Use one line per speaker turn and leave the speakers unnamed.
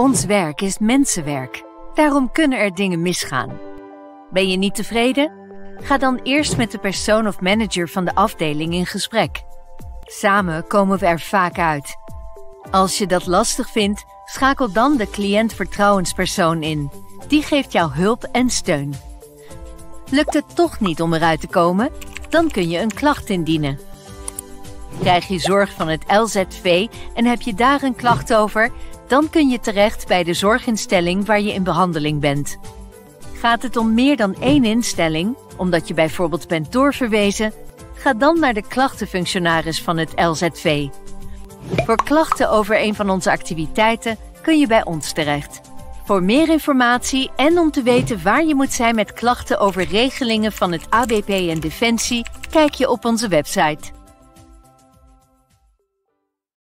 Ons werk is mensenwerk. Daarom kunnen er dingen misgaan. Ben je niet tevreden? Ga dan eerst met de persoon of manager van de afdeling in gesprek. Samen komen we er vaak uit. Als je dat lastig vindt, schakel dan de cliëntvertrouwenspersoon in. Die geeft jou hulp en steun. Lukt het toch niet om eruit te komen? Dan kun je een klacht indienen. Krijg je zorg van het LZV en heb je daar een klacht over? Dan kun je terecht bij de zorginstelling waar je in behandeling bent. Gaat het om meer dan één instelling, omdat je bijvoorbeeld bent doorverwezen? Ga dan naar de klachtenfunctionaris van het LZV. Voor klachten over een van onze activiteiten kun je bij ons terecht. Voor meer informatie en om te weten waar je moet zijn met klachten over regelingen van het ABP en Defensie, kijk je op onze website.